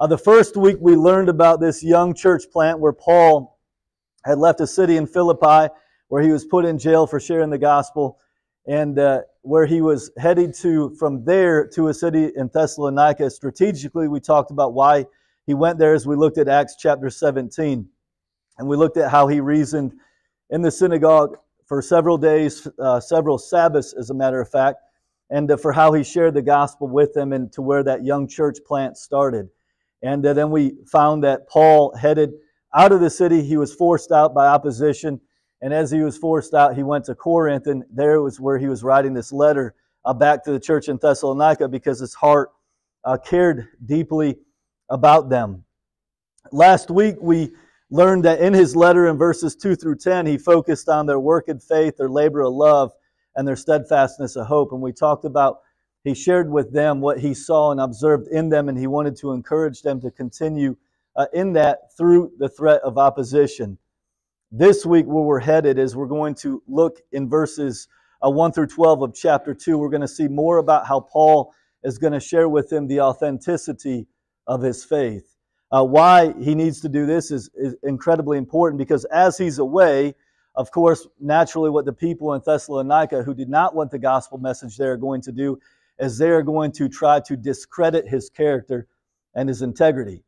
Uh, the first week we learned about this young church plant where Paul had left a city in Philippi where he was put in jail for sharing the gospel and uh, where he was headed to from there to a city in Thessalonica. Strategically, we talked about why he went there as we looked at Acts chapter 17. And we looked at how he reasoned in the synagogue for several days, uh, several Sabbaths, as a matter of fact, and uh, for how he shared the gospel with them and to where that young church plant started. And uh, then we found that Paul headed out of the city. He was forced out by opposition and as he was forced out, he went to Corinth, and there was where he was writing this letter uh, back to the church in Thessalonica because his heart uh, cared deeply about them. Last week, we learned that in his letter in verses 2 through 10, he focused on their work in faith, their labor of love, and their steadfastness of hope. And we talked about, he shared with them what he saw and observed in them, and he wanted to encourage them to continue uh, in that through the threat of opposition. This week, where we're headed is we're going to look in verses uh, 1 through 12 of chapter 2. We're going to see more about how Paul is going to share with them the authenticity of his faith. Uh, why he needs to do this is, is incredibly important because as he's away, of course, naturally, what the people in Thessalonica who did not want the gospel message they are going to do is they are going to try to discredit his character and his integrity.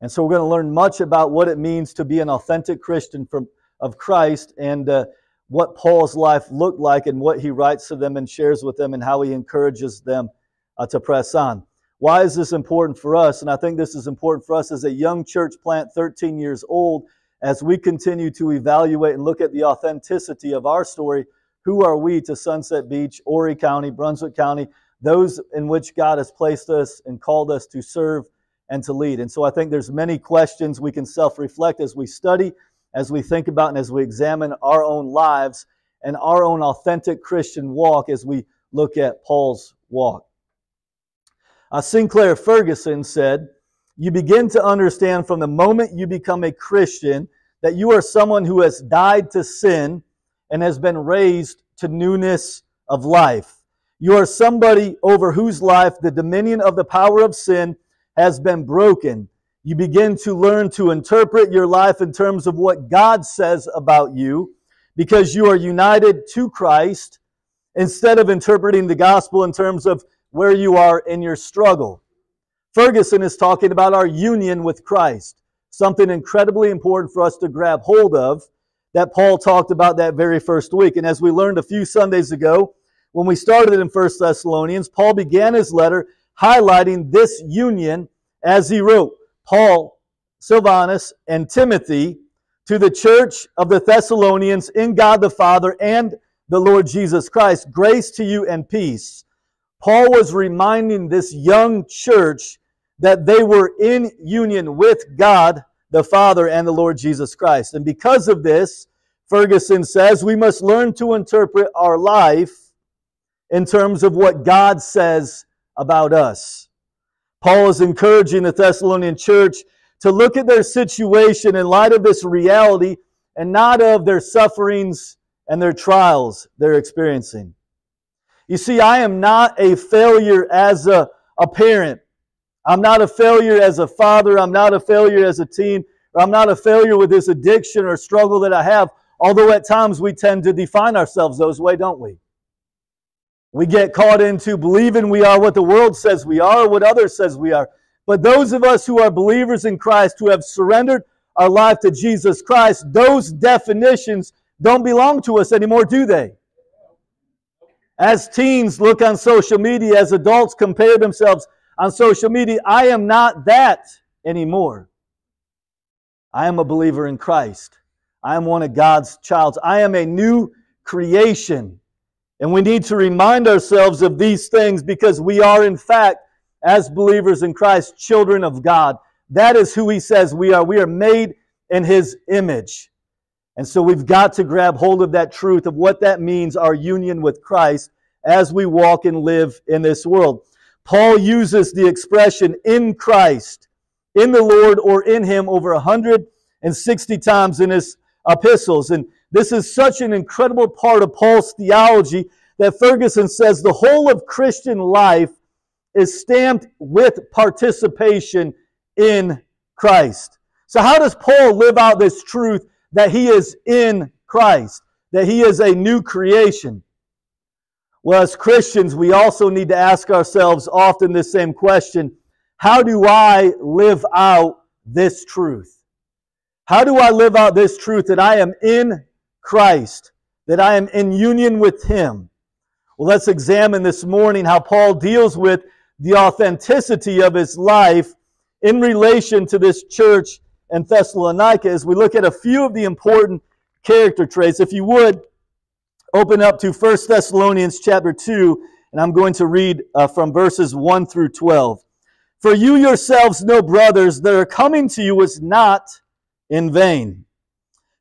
And so we're going to learn much about what it means to be an authentic Christian from of Christ and uh, what Paul's life looked like and what he writes to them and shares with them and how he encourages them uh, to press on. Why is this important for us? And I think this is important for us as a young church plant, 13 years old, as we continue to evaluate and look at the authenticity of our story. Who are we to Sunset Beach, Horry County, Brunswick County, those in which God has placed us and called us to serve and to lead? And so I think there's many questions we can self-reflect as we study as we think about and as we examine our own lives and our own authentic Christian walk as we look at Paul's walk. Uh, Sinclair Ferguson said, You begin to understand from the moment you become a Christian that you are someone who has died to sin and has been raised to newness of life. You are somebody over whose life the dominion of the power of sin has been broken you begin to learn to interpret your life in terms of what God says about you because you are united to Christ instead of interpreting the gospel in terms of where you are in your struggle. Ferguson is talking about our union with Christ, something incredibly important for us to grab hold of that Paul talked about that very first week. And as we learned a few Sundays ago, when we started in 1 Thessalonians, Paul began his letter highlighting this union as he wrote, Paul, Silvanus, and Timothy to the church of the Thessalonians in God the Father and the Lord Jesus Christ. Grace to you and peace. Paul was reminding this young church that they were in union with God the Father and the Lord Jesus Christ. And because of this, Ferguson says we must learn to interpret our life in terms of what God says about us. Paul is encouraging the Thessalonian church to look at their situation in light of this reality and not of their sufferings and their trials they're experiencing. You see, I am not a failure as a, a parent. I'm not a failure as a father. I'm not a failure as a teen. I'm not a failure with this addiction or struggle that I have. Although at times we tend to define ourselves those way, don't we? We get caught into believing we are what the world says we are, what others says we are. But those of us who are believers in Christ, who have surrendered our life to Jesus Christ, those definitions don't belong to us anymore, do they? As teens look on social media, as adults compare themselves on social media, I am not that anymore. I am a believer in Christ. I am one of God's childs. I am a new creation. And we need to remind ourselves of these things because we are, in fact, as believers in Christ, children of God. That is who He says we are. We are made in His image. And so we've got to grab hold of that truth of what that means, our union with Christ, as we walk and live in this world. Paul uses the expression in Christ, in the Lord, or in Him over 160 times in his epistles. And this is such an incredible part of Paul's theology that Ferguson says the whole of Christian life is stamped with participation in Christ. So, how does Paul live out this truth that he is in Christ, that he is a new creation? Well, as Christians, we also need to ask ourselves often this same question How do I live out this truth? How do I live out this truth that I am in Christ, that I am in union with Him? Well, let's examine this morning how Paul deals with the authenticity of his life in relation to this church in Thessalonica as we look at a few of the important character traits. If you would, open up to 1 Thessalonians chapter 2, and I'm going to read uh, from verses 1 through 12. For you yourselves know, brothers, that our coming to you was not in vain.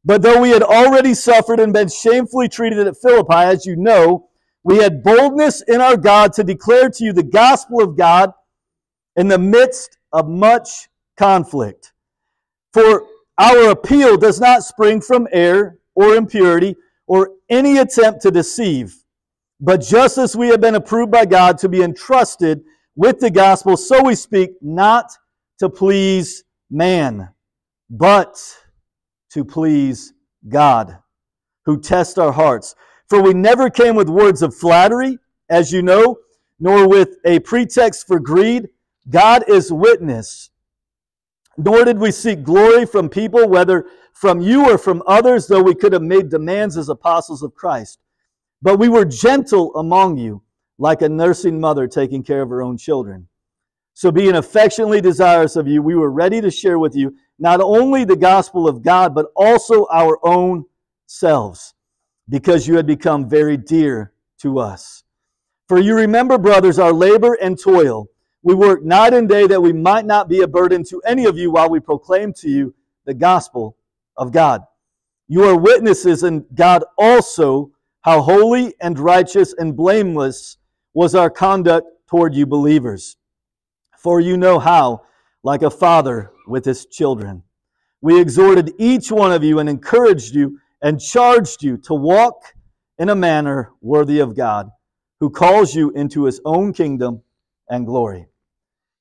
But though we had already suffered and been shamefully treated at Philippi, as you know, we had boldness in our God to declare to you the gospel of God in the midst of much conflict. For our appeal does not spring from error or impurity or any attempt to deceive, but just as we have been approved by God to be entrusted with the gospel, so we speak not to please man, but to please God, who tests our hearts. For we never came with words of flattery, as you know, nor with a pretext for greed. God is witness. Nor did we seek glory from people, whether from you or from others, though we could have made demands as apostles of Christ. But we were gentle among you, like a nursing mother taking care of her own children. So, being affectionately desirous of you, we were ready to share with you not only the gospel of God, but also our own selves, because you had become very dear to us. For you remember, brothers, our labor and toil we work night and day that we might not be a burden to any of you while we proclaim to you the gospel of God. You are witnesses, and God also, how holy and righteous and blameless was our conduct toward you believers. For you know how, like a father with his children, we exhorted each one of you and encouraged you and charged you to walk in a manner worthy of God, who calls you into his own kingdom and glory.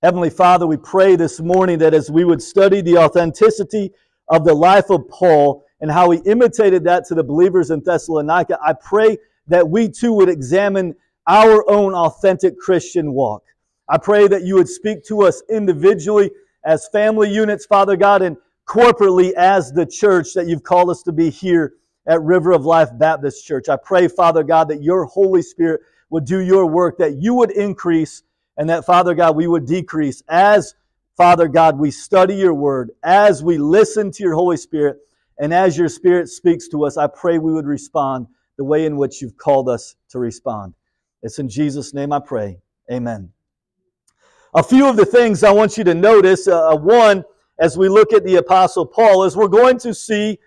Heavenly Father, we pray this morning that as we would study the authenticity of the life of Paul and how he imitated that to the believers in Thessalonica, I pray that we too would examine our own authentic Christian walk. I pray that you would speak to us individually as family units, Father God, and corporately as the church that you've called us to be here at River of Life Baptist Church. I pray, Father God, that your Holy Spirit would do your work, that you would increase and that, Father God, we would decrease as, Father God, we study your word, as we listen to your Holy Spirit, and as your Spirit speaks to us, I pray we would respond the way in which you've called us to respond. It's in Jesus' name I pray. Amen. A few of the things I want you to notice. Uh, uh one, as we look at the Apostle Paul, is we're going to see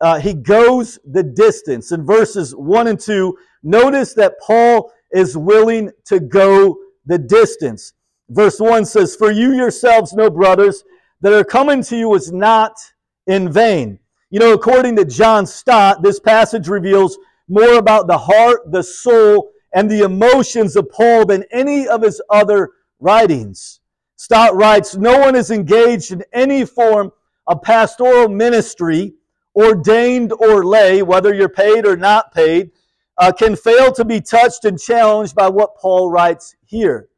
uh, he goes the distance. In verses 1 and 2, notice that Paul is willing to go the distance. Verse 1 says, For you yourselves know, brothers, that are coming to you is not in vain. You know, according to John Stott, this passage reveals more about the heart, the soul, and the emotions of Paul than any of his other writings. Stott writes, No one is engaged in any form of pastoral ministry, ordained or lay, whether you're paid or not paid, uh, can fail to be touched and challenged by what Paul writes here.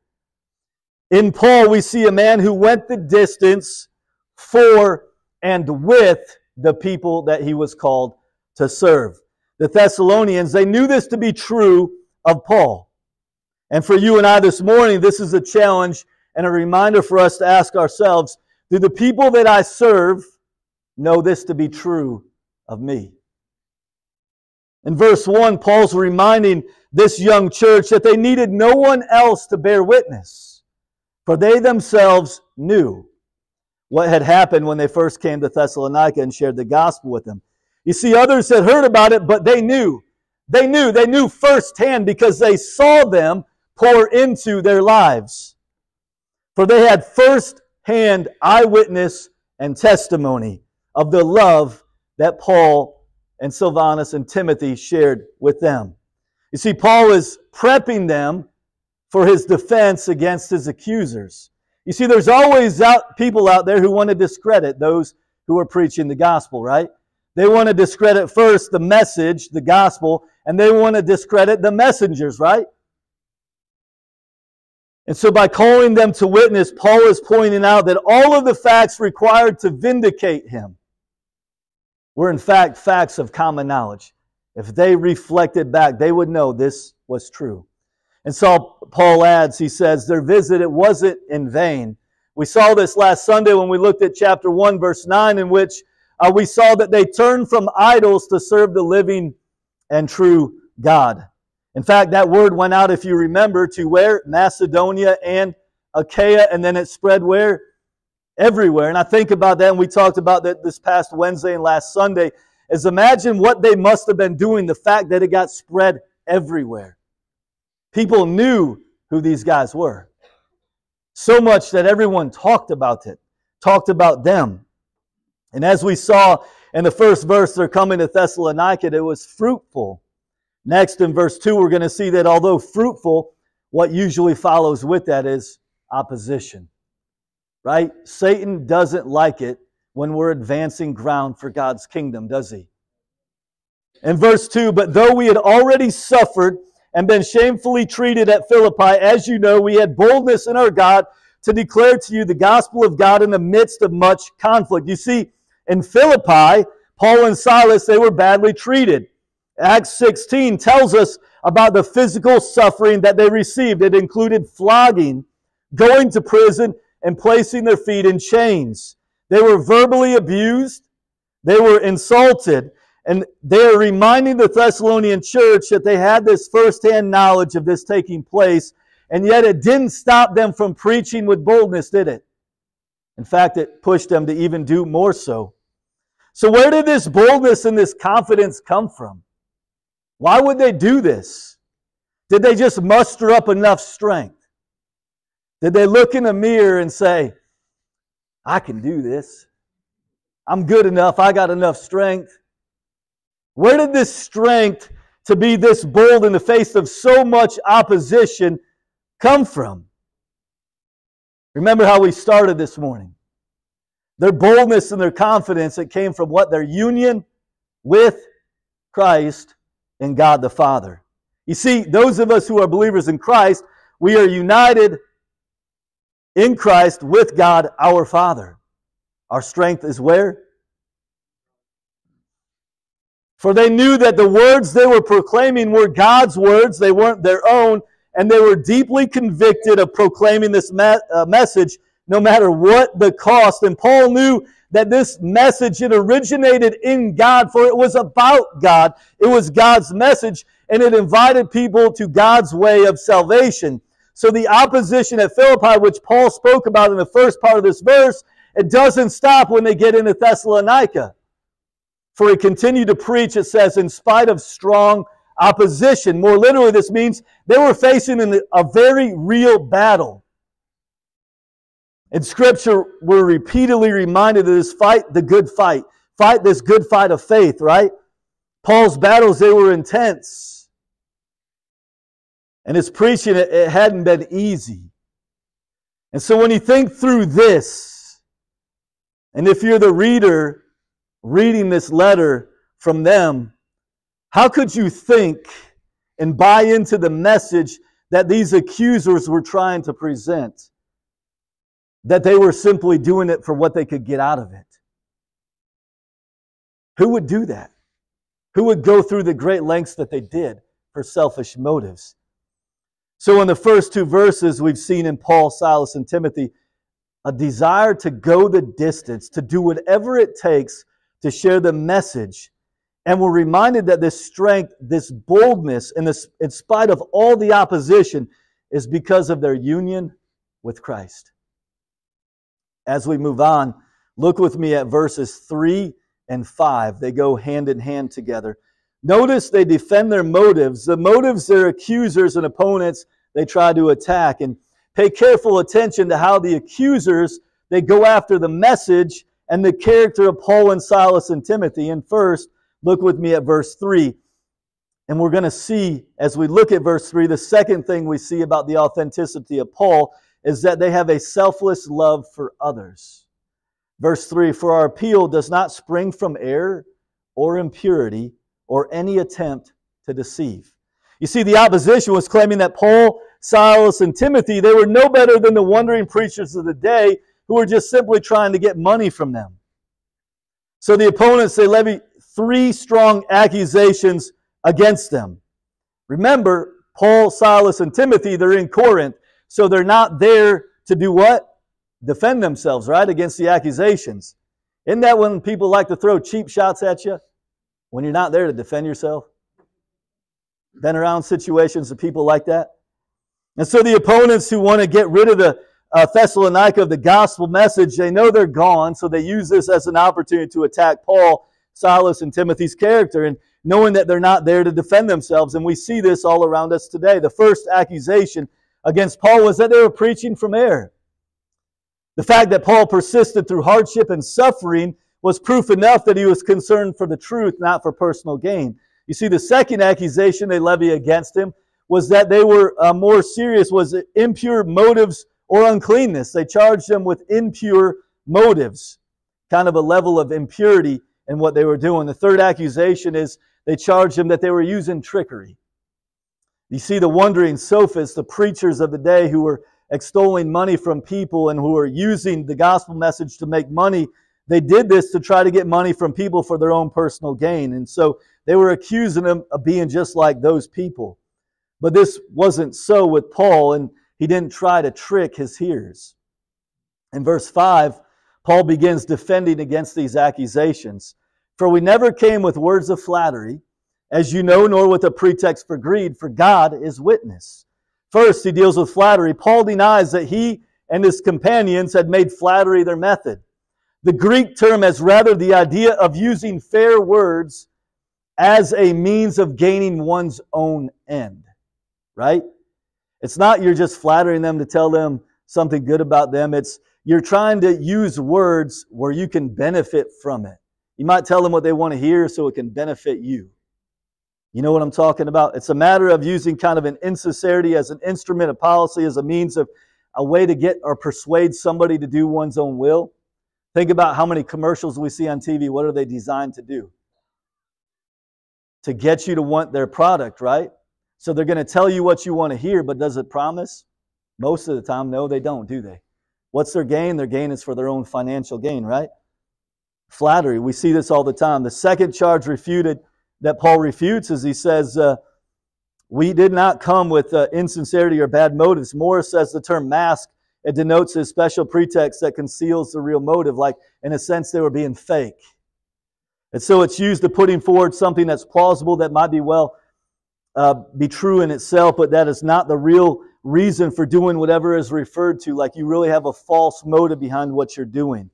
In Paul, we see a man who went the distance for and with the people that he was called to serve. The Thessalonians, they knew this to be true of Paul. And for you and I this morning, this is a challenge and a reminder for us to ask ourselves do the people that I serve know this to be true of me? In verse 1, Paul's reminding this young church that they needed no one else to bear witness, for they themselves knew what had happened when they first came to Thessalonica and shared the gospel with them. You see, others had heard about it, but they knew. They knew. They knew firsthand because they saw them pour into their lives. For they had first-hand eyewitness and testimony of the love that Paul and Silvanus and Timothy shared with them. You see, Paul is prepping them for his defense against his accusers. You see, there's always out, people out there who want to discredit those who are preaching the gospel, right? They want to discredit first the message, the gospel, and they want to discredit the messengers, right? And so, by calling them to witness, Paul is pointing out that all of the facts required to vindicate him were, in fact, facts of common knowledge. If they reflected back, they would know this was true. And so Paul adds, he says, their visit, it wasn't in vain. We saw this last Sunday when we looked at chapter 1, verse 9, in which uh, we saw that they turned from idols to serve the living and true God. In fact, that word went out, if you remember, to where? Macedonia and Achaia, and then it spread where? Everywhere. And I think about that, and we talked about that this past Wednesday and last Sunday, is imagine what they must have been doing, the fact that it got spread everywhere. People knew who these guys were. So much that everyone talked about it, talked about them. And as we saw in the first verse, they're coming to Thessalonica, it was fruitful. Next, in verse 2, we're going to see that although fruitful, what usually follows with that is opposition. Right? Satan doesn't like it when we're advancing ground for God's kingdom, does he? In verse 2, but though we had already suffered and been shamefully treated at Philippi, as you know, we had boldness in our God to declare to you the gospel of God in the midst of much conflict. You see, in Philippi, Paul and Silas, they were badly treated. Acts 16 tells us about the physical suffering that they received. It included flogging, going to prison, and placing their feet in chains. They were verbally abused, they were insulted, and they are reminding the Thessalonian church that they had this firsthand knowledge of this taking place, and yet it didn't stop them from preaching with boldness, did it? In fact, it pushed them to even do more so. So, where did this boldness and this confidence come from? Why would they do this? Did they just muster up enough strength? Did they look in a mirror and say, I can do this? I'm good enough. I got enough strength. Where did this strength to be this bold in the face of so much opposition come from? Remember how we started this morning. Their boldness and their confidence, it came from what? Their union with Christ in God the Father. You see, those of us who are believers in Christ, we are united in Christ with God our Father. Our strength is where? For they knew that the words they were proclaiming were God's words, they weren't their own, and they were deeply convicted of proclaiming this uh, message no matter what the cost. And Paul knew that this message it originated in God, for it was about God. It was God's message, and it invited people to God's way of salvation. So the opposition at Philippi, which Paul spoke about in the first part of this verse, it doesn't stop when they get into Thessalonica. For he continued to preach, it says, in spite of strong opposition. More literally, this means they were facing a very real battle. In Scripture, we're repeatedly reminded of this fight, the good fight. Fight this good fight of faith, right? Paul's battles, they were intense. And his preaching, it, it hadn't been easy. And so when you think through this, and if you're the reader reading this letter from them, how could you think and buy into the message that these accusers were trying to present? That they were simply doing it for what they could get out of it. Who would do that? Who would go through the great lengths that they did for selfish motives? So, in the first two verses, we've seen in Paul, Silas, and Timothy a desire to go the distance, to do whatever it takes to share the message. And we're reminded that this strength, this boldness, and this, in spite of all the opposition, is because of their union with Christ as we move on, look with me at verses 3 and 5. They go hand in hand together. Notice they defend their motives. The motives their accusers and opponents they try to attack. And pay careful attention to how the accusers they go after the message and the character of Paul and Silas and Timothy. And first, look with me at verse 3. And we're going to see, as we look at verse 3, the second thing we see about the authenticity of Paul is that they have a selfless love for others. Verse 3 For our appeal does not spring from error or impurity or any attempt to deceive. You see, the opposition was claiming that Paul, Silas, and Timothy, they were no better than the wandering preachers of the day who were just simply trying to get money from them. So the opponents, they levy three strong accusations against them. Remember, Paul, Silas, and Timothy, they're in Corinth. So they're not there to do what? Defend themselves, right? Against the accusations. Isn't that when people like to throw cheap shots at you? When you're not there to defend yourself? Been around situations of people like that? And so the opponents who want to get rid of the uh, Thessalonica of the gospel message, they know they're gone, so they use this as an opportunity to attack Paul, Silas, and Timothy's character, and knowing that they're not there to defend themselves. And we see this all around us today. The first accusation against Paul was that they were preaching from error. The fact that Paul persisted through hardship and suffering was proof enough that he was concerned for the truth, not for personal gain. You see, the second accusation they levy against him was that they were uh, more serious, was impure motives or uncleanness. They charged him with impure motives, kind of a level of impurity in what they were doing. The third accusation is they charged him that they were using trickery. You see, the wandering sophists, the preachers of the day who were extolling money from people and who were using the gospel message to make money, they did this to try to get money from people for their own personal gain. And so they were accusing him of being just like those people. But this wasn't so with Paul, and he didn't try to trick his hearers. In verse 5, Paul begins defending against these accusations. For we never came with words of flattery, as you know, nor with a pretext for greed, for God is witness. First, he deals with flattery. Paul denies that he and his companions had made flattery their method. The Greek term has rather the idea of using fair words as a means of gaining one's own end, right? It's not you're just flattering them to tell them something good about them. It's you're trying to use words where you can benefit from it. You might tell them what they want to hear so it can benefit you. You know what I'm talking about? It's a matter of using kind of an insincerity as an instrument of policy, as a means of a way to get or persuade somebody to do one's own will. Think about how many commercials we see on TV. What are they designed to do? To get you to want their product, right? So they're going to tell you what you want to hear, but does it promise? Most of the time, no, they don't, do they? What's their gain? Their gain is for their own financial gain, right? Flattery. We see this all the time. The second charge refuted that Paul refutes is he says, uh, We did not come with uh, insincerity or bad motives. Morris says the term mask, it denotes a special pretext that conceals the real motive. Like, in a sense, they were being fake. And so it's used to putting forward something that's plausible, that might be well uh, be true in itself, but that is not the real reason for doing whatever is referred to. Like you really have a false motive behind what you're doing.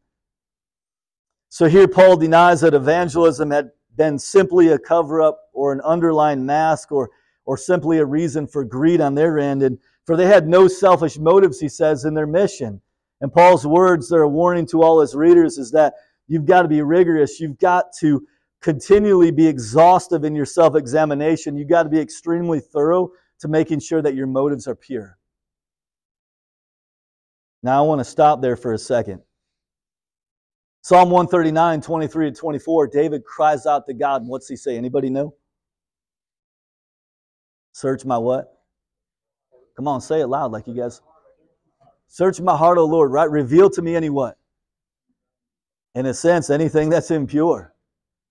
So here Paul denies that evangelism had been simply a cover up or an underlying mask or, or simply a reason for greed on their end. And for they had no selfish motives, he says, in their mission. And Paul's words, they're a warning to all his readers, is that you've got to be rigorous. You've got to continually be exhaustive in your self examination. You've got to be extremely thorough to making sure that your motives are pure. Now, I want to stop there for a second. Psalm 139, 23 to 24, David cries out to God. And what's he say? Anybody know? Search my what? Come on, say it loud like you guys. Search my heart, O Lord, right? Reveal to me any what? In a sense, anything that's impure.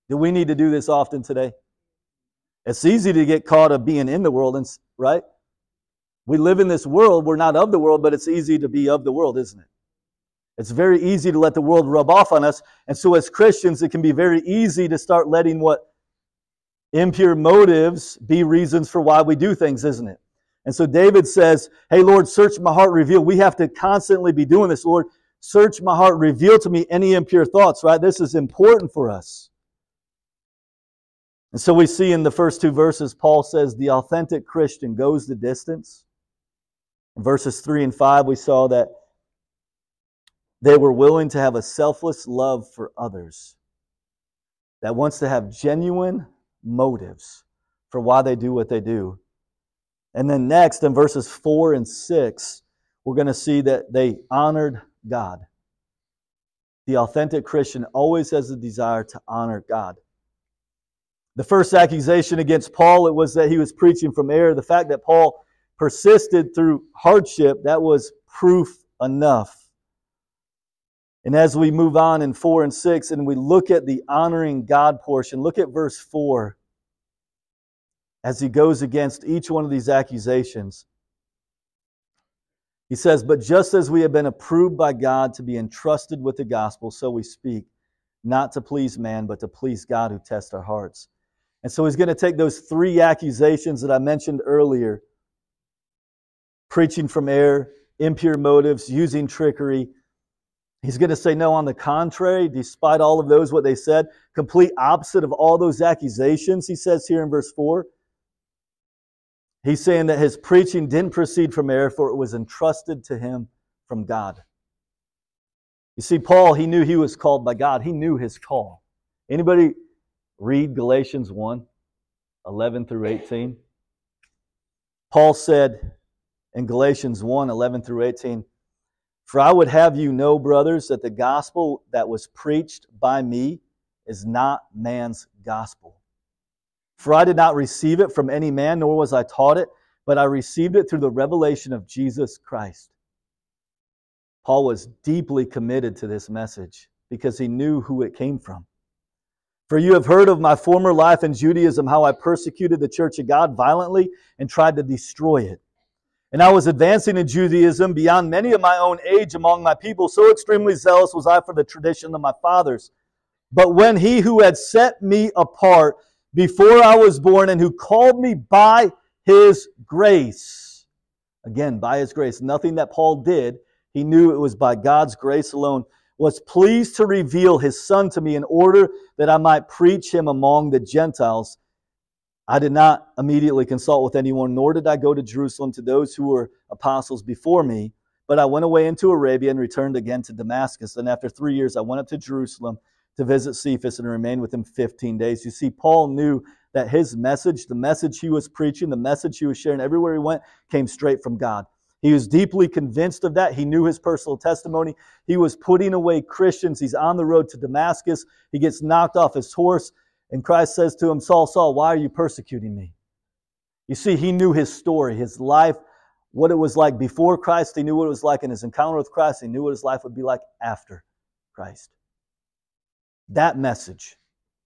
Do we need to do this often today? It's easy to get caught up being in the world, and right? We live in this world. We're not of the world, but it's easy to be of the world, isn't it? It's very easy to let the world rub off on us. And so, as Christians, it can be very easy to start letting what impure motives be reasons for why we do things, isn't it? And so, David says, Hey, Lord, search my heart, reveal. We have to constantly be doing this, Lord. Search my heart, reveal to me any impure thoughts, right? This is important for us. And so, we see in the first two verses, Paul says the authentic Christian goes the distance. In verses 3 and 5, we saw that they were willing to have a selfless love for others that wants to have genuine motives for why they do what they do. And then next, in verses 4 and 6, we're going to see that they honored God. The authentic Christian always has a desire to honor God. The first accusation against Paul it was that he was preaching from error. The fact that Paul persisted through hardship, that was proof enough. And as we move on in 4 and 6 and we look at the honoring God portion, look at verse 4 as he goes against each one of these accusations. He says, But just as we have been approved by God to be entrusted with the gospel, so we speak, not to please man, but to please God who tests our hearts. And so he's going to take those three accusations that I mentioned earlier preaching from error, impure motives, using trickery. He's going to say, no, on the contrary, despite all of those, what they said, complete opposite of all those accusations, he says here in verse 4. He's saying that his preaching didn't proceed from error, for it was entrusted to him from God. You see, Paul, he knew he was called by God. He knew his call. Anybody read Galatians 1 11 through 18? Paul said in Galatians 1 11 through 18, For I would have you know, brothers, that the gospel that was preached by me is not man's gospel. For I did not receive it from any man, nor was I taught it, but I received it through the revelation of Jesus Christ. Paul was deeply committed to this message because he knew who it came from. For you have heard of my former life in Judaism, how I persecuted the church of God violently and tried to destroy it. And I was advancing in Judaism beyond many of my own age among my people. So extremely zealous was I for the tradition of my fathers. But when he who had set me apart before I was born and who called me by his grace. Again, by his grace. Nothing that Paul did. He knew it was by God's grace alone. Was pleased to reveal his son to me in order that I might preach him among the Gentiles. I did not immediately consult with anyone, nor did I go to Jerusalem to those who were apostles before me. But I went away into Arabia and returned again to Damascus. And after three years, I went up to Jerusalem to visit Cephas and remained with him 15 days. You see, Paul knew that his message, the message he was preaching, the message he was sharing everywhere he went, came straight from God. He was deeply convinced of that. He knew his personal testimony. He was putting away Christians. He's on the road to Damascus. He gets knocked off his horse, and Christ says to him, Saul, Saul, why are you persecuting me? You see, he knew his story, his life, what it was like before Christ. He knew what it was like in his encounter with Christ. He knew what his life would be like after Christ. That message,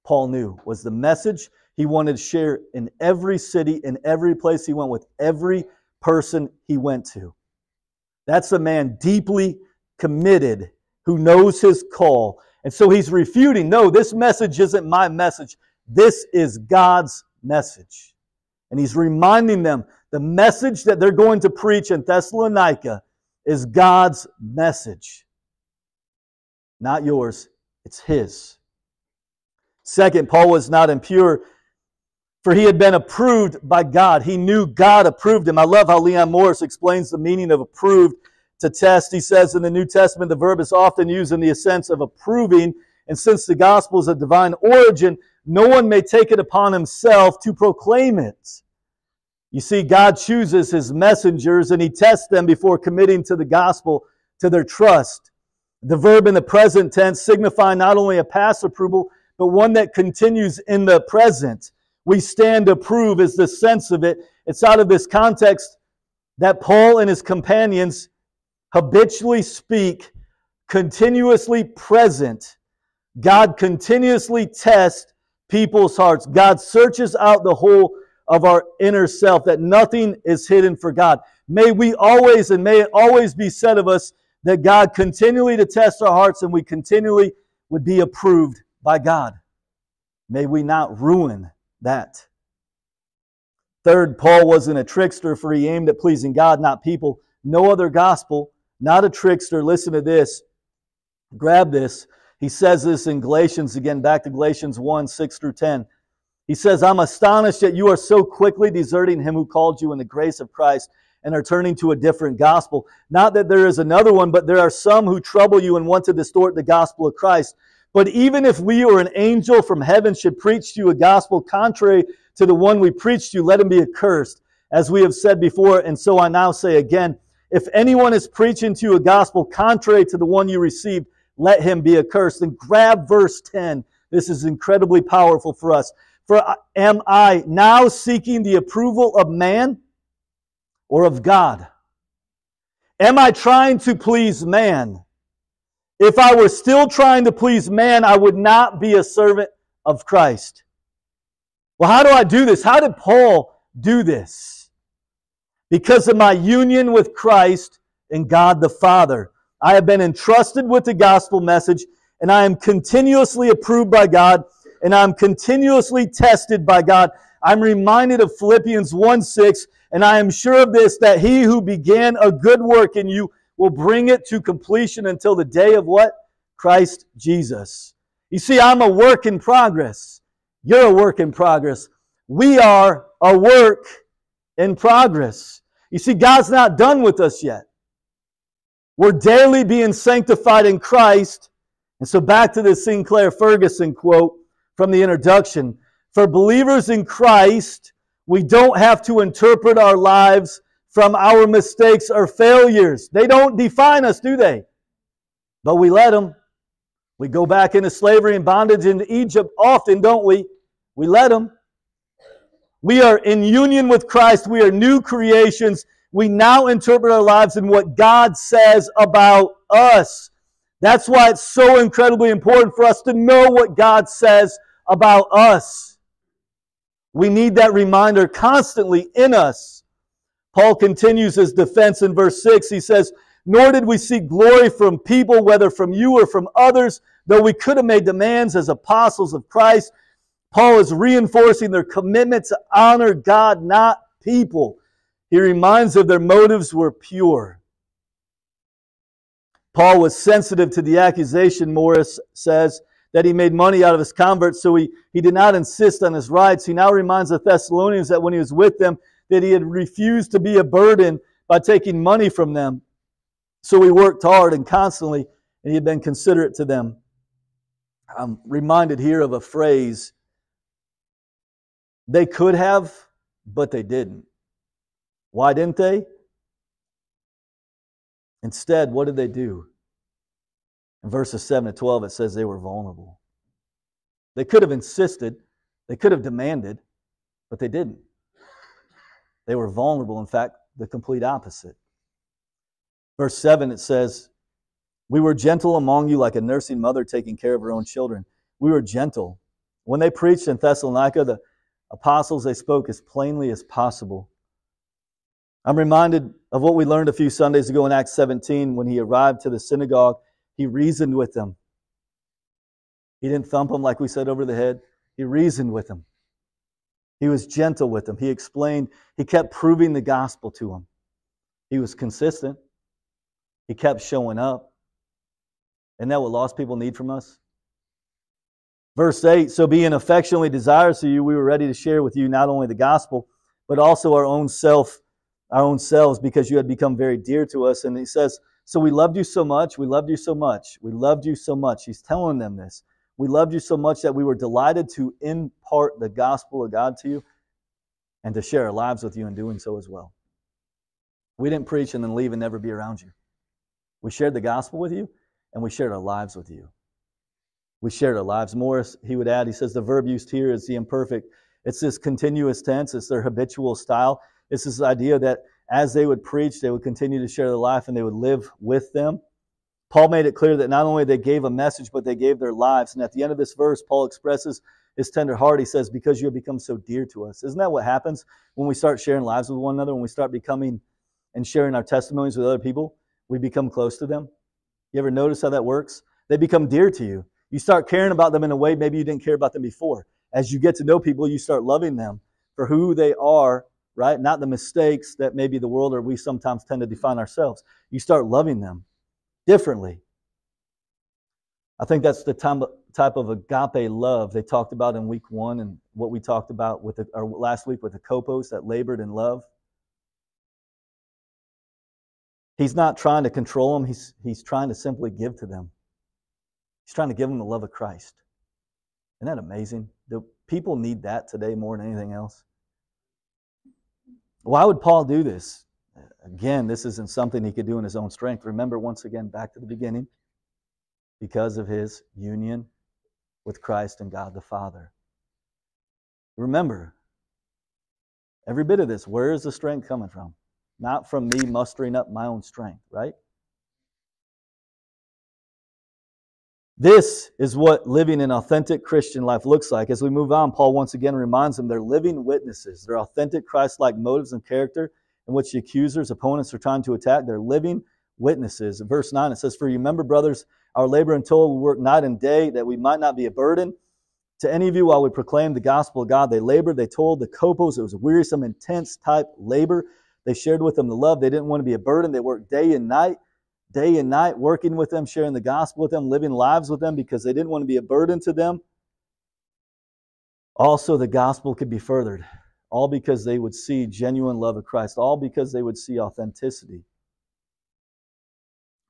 Paul knew, was the message he wanted to share in every city, in every place he went, with every person he went to. That's a man deeply committed who knows his call. And so he's refuting no, this message isn't my message. This is God's message. And he's reminding them the message that they're going to preach in Thessalonica is God's message. Not yours, it's his. Second, Paul was not impure, for he had been approved by God. He knew God approved him. I love how Leon Morris explains the meaning of approved to test. He says in the New Testament, the verb is often used in the sense of approving. And since the gospel is of divine origin, no one may take it upon himself to proclaim it. You see, God chooses his messengers and he tests them before committing to the gospel to their trust. The verb in the present tense signifying not only a past approval, but one that continues in the present. We stand to prove is the sense of it. It's out of this context that Paul and his companions habitually speak continuously present. God continuously tests people's hearts. God searches out the whole of our inner self, that nothing is hidden for God. May we always, and may it always be said of us, that God continually to test our hearts and we continually would be approved by God. May we not ruin that. Third, Paul wasn't a trickster, for he aimed at pleasing God, not people. No other gospel, not a trickster. Listen to this. Grab this. He says this in Galatians, again, back to Galatians 1 6 through 10. He says, I'm astonished that you are so quickly deserting him who called you in the grace of Christ and are turning to a different gospel. Not that there is another one, but there are some who trouble you and want to distort the gospel of Christ. But even if we or an angel from heaven should preach to you a gospel contrary to the one we preached to you, let him be accursed. As we have said before, and so I now say again, If anyone is preaching to you a gospel contrary to the one you received, let him be accursed. And grab verse 10. This is incredibly powerful for us. For am I now seeking the approval of man or of God? Am I trying to please man? If I were still trying to please man, I would not be a servant of Christ. Well, how do I do this? How did Paul do this? Because of my union with Christ and God the Father. I have been entrusted with the gospel message, and I am continuously approved by God, and I'm continuously tested by God. I'm reminded of Philippians 1 6, and I am sure of this that he who began a good work in you will bring it to completion until the day of what? Christ Jesus. You see, I'm a work in progress. You're a work in progress. We are a work in progress. You see, God's not done with us yet. We're daily being sanctified in Christ. And so back to this Sinclair Ferguson quote from the introduction. For believers in Christ, we don't have to interpret our lives from our mistakes or failures. They don't define us, do they? But we let them. We go back into slavery and bondage into Egypt often, don't we? We let them. We are in union with Christ. We are new creations. We now interpret our lives in what God says about us. That's why it's so incredibly important for us to know what God says about us. We need that reminder constantly in us. Paul continues his defense in verse 6. He says, Nor did we seek glory from people, whether from you or from others, though we could have made demands as apostles of Christ. Paul is reinforcing their commitment to honor God, not people. He reminds them their motives were pure. Paul was sensitive to the accusation, Morris says, that he made money out of his converts, so he, he did not insist on his rights. He now reminds the Thessalonians that when he was with them, that he had refused to be a burden by taking money from them. So he worked hard and constantly, and he had been considerate to them. I'm reminded here of a phrase they could have, but they didn't. Why didn't they? Instead, what did they do? In verses 7 to 12, it says they were vulnerable. They could have insisted, they could have demanded, but they didn't. They were vulnerable. In fact, the complete opposite. Verse 7, it says, We were gentle among you like a nursing mother taking care of her own children. We were gentle. When they preached in Thessalonica, the apostles, they spoke as plainly as possible. I'm reminded of what we learned a few Sundays ago in Acts 17 when he arrived to the synagogue. He reasoned with them. He didn't thump them like we said over the head. He reasoned with them. He was gentle with them. He explained, he kept proving the gospel to them. He was consistent. He kept showing up. Isn't that what lost people need from us? Verse 8 So being affectionately desirous of you, we were ready to share with you not only the gospel, but also our own self, our own selves, because you had become very dear to us. And he says, So we loved you so much, we loved you so much, we loved you so much. He's telling them this. We loved you so much that we were delighted to impart the gospel of God to you and to share our lives with you in doing so as well. We didn't preach and then leave and never be around you. We shared the gospel with you and we shared our lives with you. We shared our lives. Morris, he would add, he says the verb used here is the imperfect. It's this continuous tense, it's their habitual style. It's this idea that as they would preach, they would continue to share their life and they would live with them. Paul made it clear that not only they gave a message, but they gave their lives. And at the end of this verse, Paul expresses his tender heart. He says, Because you have become so dear to us. Isn't that what happens when we start sharing lives with one another, when we start becoming and sharing our testimonies with other people? We become close to them. You ever notice how that works? They become dear to you. You start caring about them in a way maybe you didn't care about them before. As you get to know people, you start loving them for who they are, right? Not the mistakes that maybe the world or we sometimes tend to define ourselves. You start loving them differently. I think that's the type of agape love they talked about in week one and what we talked about with the, or last week with the kopos that labored in love. He's not trying to control them, he's, he's trying to simply give to them. He's trying to give them the love of Christ. Isn't that amazing? Do people need that today more than anything else? Why would Paul do this? Again, this isn't something he could do in his own strength. Remember, once again, back to the beginning, because of his union with Christ and God the Father. Remember, every bit of this, where is the strength coming from? Not from me mustering up my own strength, right? This is what living an authentic Christian life looks like. As we move on, Paul once again reminds them they're living witnesses. They're authentic Christ like motives and character in which the accusers, opponents are trying to attack. They're living witnesses. In verse 9, it says, For you remember, brothers, our labor and toil, we work night and day, that we might not be a burden to any of you while we proclaim the gospel of God. They labored, they told the kopos, it was wearisome, intense type labor. They shared with them the love. They didn't want to be a burden. They worked day and night day and night, working with them, sharing the gospel with them, living lives with them because they didn't want to be a burden to them. Also, the gospel could be furthered, all because they would see genuine love of Christ, all because they would see authenticity.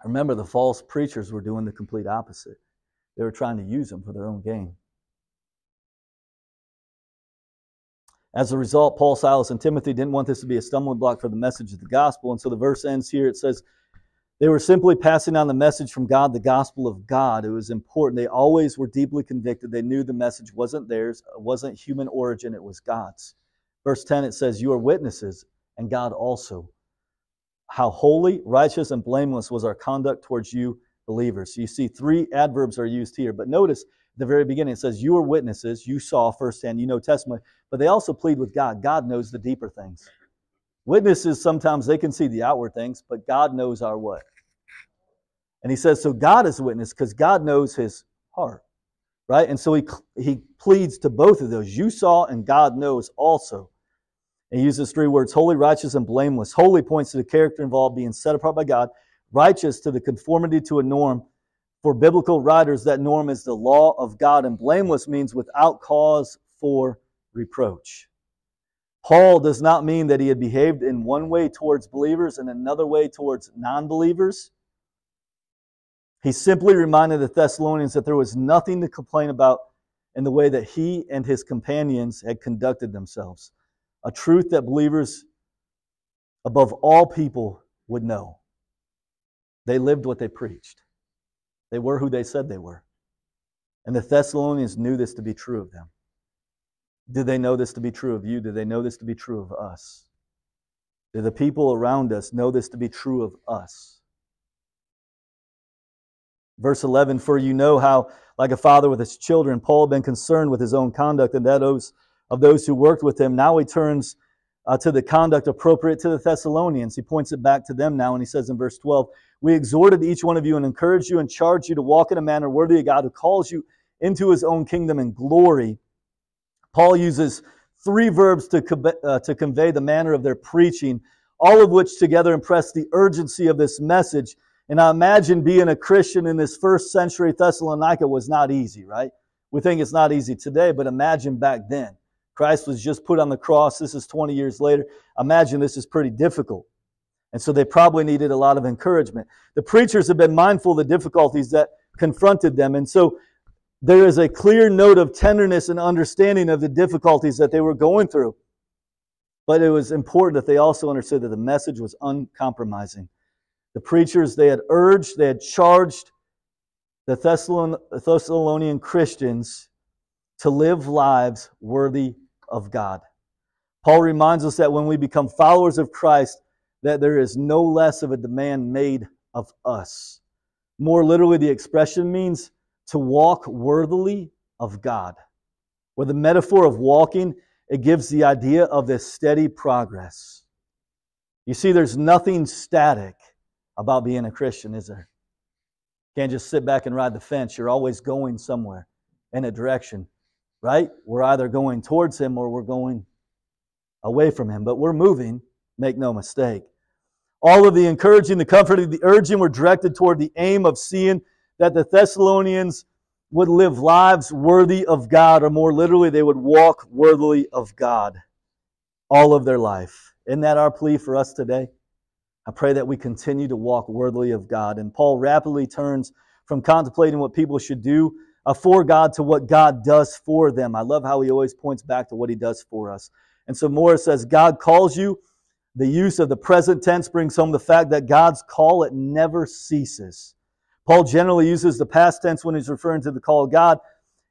Remember, the false preachers were doing the complete opposite. They were trying to use them for their own gain. As a result, Paul, Silas, and Timothy didn't want this to be a stumbling block for the message of the gospel. And so the verse ends here. It says, they were simply passing on the message from God, the gospel of God. It was important. They always were deeply convicted. They knew the message wasn't theirs, it wasn't human origin, it was God's. Verse 10, it says, You are witnesses, and God also. How holy, righteous, and blameless was our conduct towards you, believers. So you see, three adverbs are used here. But notice the very beginning, it says, You are witnesses, you saw firsthand, you know testimony. But they also plead with God. God knows the deeper things. Witnesses, sometimes they can see the outward things, but God knows our what? And he says, so God is witness because God knows his heart, right? And so he, he pleads to both of those. You saw and God knows also. And he uses three words holy, righteous, and blameless. Holy points to the character involved being set apart by God, righteous to the conformity to a norm. For biblical writers, that norm is the law of God, and blameless means without cause for reproach. Paul does not mean that he had behaved in one way towards believers and another way towards non believers. He simply reminded the Thessalonians that there was nothing to complain about in the way that he and his companions had conducted themselves. A truth that believers above all people would know. They lived what they preached, they were who they said they were. And the Thessalonians knew this to be true of them. Do they know this to be true of you? Do they know this to be true of us? Do the people around us know this to be true of us? Verse 11 For you know how, like a father with his children, Paul had been concerned with his own conduct and that of those who worked with him. Now he turns uh, to the conduct appropriate to the Thessalonians. He points it back to them now, and he says in verse 12 We exhorted each one of you and encouraged you and charged you to walk in a manner worthy of God who calls you into his own kingdom and glory Paul uses three verbs to, uh, to convey the manner of their preaching, all of which together impress the urgency of this message. And I imagine being a Christian in this first century Thessalonica was not easy, right? We think it's not easy today, but imagine back then. Christ was just put on the cross. This is 20 years later. Imagine this is pretty difficult. And so they probably needed a lot of encouragement. The preachers have been mindful of the difficulties that confronted them. And so there is a clear note of tenderness and understanding of the difficulties that they were going through. But it was important that they also understood that the message was uncompromising. The preachers, they had urged, they had charged the Thessalonian Christians to live lives worthy of God. Paul reminds us that when we become followers of Christ, that there is no less of a demand made of us. More literally, the expression means to walk worthily of God. With the metaphor of walking, it gives the idea of this steady progress. You see, there's nothing static about being a Christian, is there? You can't just sit back and ride the fence. You're always going somewhere in a direction, right? We're either going towards Him or we're going away from Him, but we're moving, make no mistake. All of the encouraging, the comforting, the urging were directed toward the aim of seeing that the Thessalonians would live lives worthy of God, or more literally, they would walk worthily of God all of their life. Isn't that our plea for us today? I pray that we continue to walk worthily of God. And Paul rapidly turns from contemplating what people should do uh, for God to what God does for them. I love how he always points back to what he does for us. And so Morris says, God calls you The use of the present tense brings home the fact that God's call, it never ceases. Paul generally uses the past tense when he's referring to the call of God,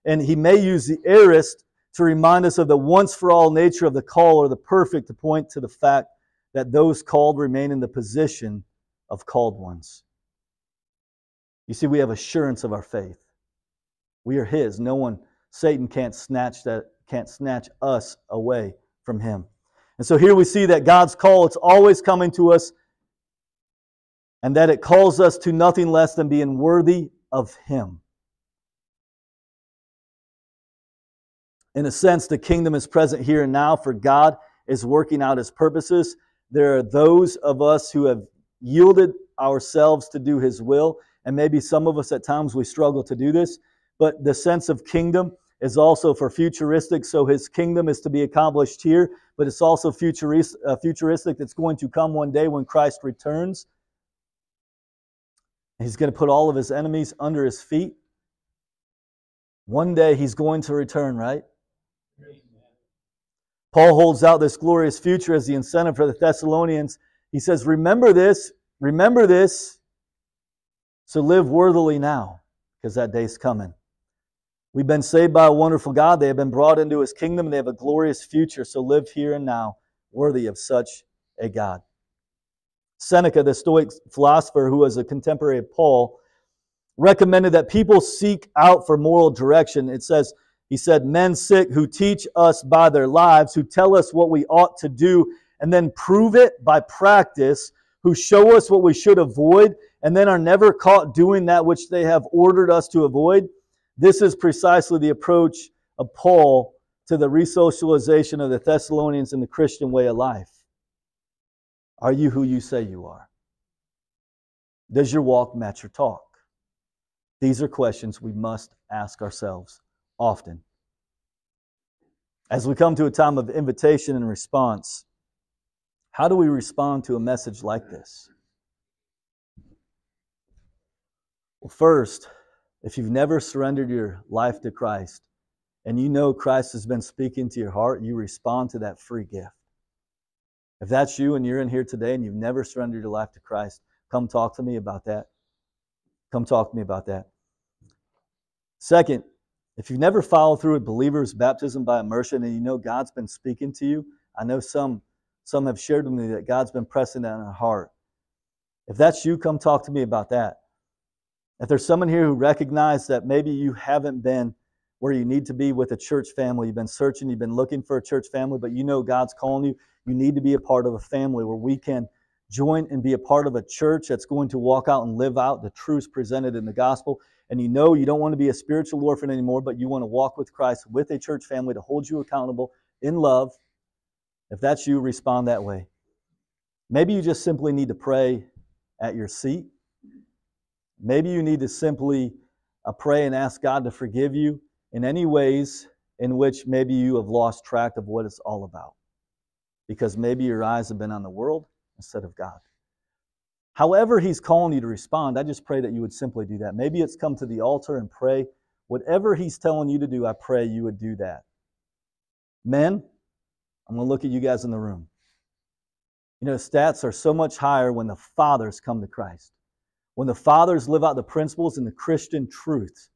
and he may use the aorist to remind us of the once for all nature of the call or the perfect to point to the fact that those called remain in the position of called ones. You see, we have assurance of our faith. We are His. No one, Satan can't snatch that, can't snatch us away from Him. And so here we see that God's call, it's always coming to us, and that it calls us to nothing less than being worthy of Him. In a sense, the kingdom is present here and now, for God is working out His purposes. There are those of us who have yielded ourselves to do His will, and maybe some of us at times we struggle to do this, but the sense of kingdom is also for futuristic. So his kingdom is to be accomplished here, but it's also futuristic, uh, futuristic that's going to come one day when Christ returns. He's going to put all of his enemies under his feet. One day he's going to return, right? Paul holds out this glorious future as the incentive for the Thessalonians. He says, Remember this, remember this, so live worthily now, because that day's coming. We've been saved by a wonderful God. They have been brought into his kingdom. They have a glorious future. So live here and now, worthy of such a God. Seneca, the Stoic philosopher who was a contemporary of Paul, recommended that people seek out for moral direction. It says, he said, Men sick who teach us by their lives, who tell us what we ought to do, and then prove it by practice, who show us what we should avoid, and then are never caught doing that which they have ordered us to avoid. This is precisely the approach of Paul to the resocialization of the Thessalonians in the Christian way of life. Are you who you say you are? Does your walk match your talk? These are questions we must ask ourselves often. As we come to a time of invitation and response, how do we respond to a message like this? Well, first, if you've never surrendered your life to Christ and you know Christ has been speaking to your heart, you respond to that free gift. If that's you and you're in here today and you've never surrendered your life to Christ, come talk to me about that. Come talk to me about that. Second, if you've never followed through with believers' baptism by immersion and you know God's been speaking to you, I know some, some have shared with me that God's been pressing on their heart. If that's you, come talk to me about that. If there's someone here who recognizes that maybe you haven't been where you need to be with a church family, you've been searching, you've been looking for a church family, but you know God's calling you, you need to be a part of a family where we can join and be a part of a church that's going to walk out and live out the truths presented in the gospel. And you know you don't want to be a spiritual orphan anymore, but you want to walk with Christ with a church family to hold you accountable in love. If that's you, respond that way. Maybe you just simply need to pray at your seat Maybe you need to simply uh, pray and ask God to forgive you in any ways in which maybe you have lost track of what it's all about. Because maybe your eyes have been on the world instead of God. However, He's calling you to respond, I just pray that you would simply do that. Maybe it's come to the altar and pray. Whatever He's telling you to do, I pray you would do that. Men, I'm going to look at you guys in the room. You know, stats are so much higher when the fathers come to Christ when the fathers live out the principles and the Christian truths,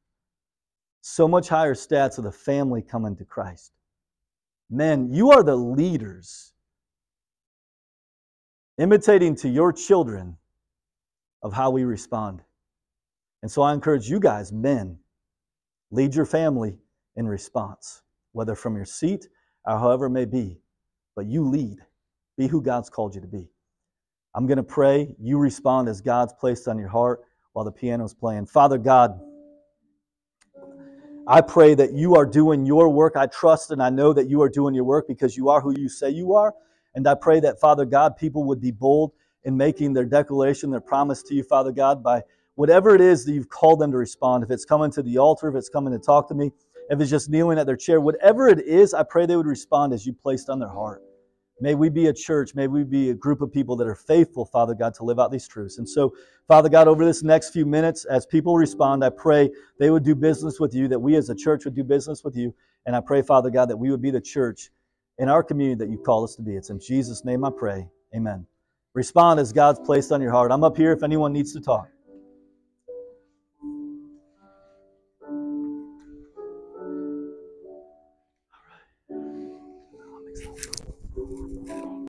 so much higher stats of the family coming to Christ. Men, you are the leaders, imitating to your children of how we respond. And so I encourage you guys, men, lead your family in response, whether from your seat or however it may be. But you lead. Be who God's called you to be. I'm going to pray. You respond as God's placed on your heart while the piano's playing. Father God, I pray that you are doing your work. I trust and I know that you are doing your work because you are who you say you are. And I pray that, Father God, people would be bold in making their declaration, their promise to you, Father God, by whatever it is that you've called them to respond. If it's coming to the altar, if it's coming to talk to me, if it's just kneeling at their chair, whatever it is, I pray they would respond as you placed on their heart. May we be a church. May we be a group of people that are faithful, Father God, to live out these truths. And so, Father God, over this next few minutes, as people respond, I pray they would do business with you, that we as a church would do business with you. And I pray, Father God, that we would be the church in our community that you call us to be. It's in Jesus' name I pray. Amen. Respond as God's placed on your heart. I'm up here if anyone needs to talk.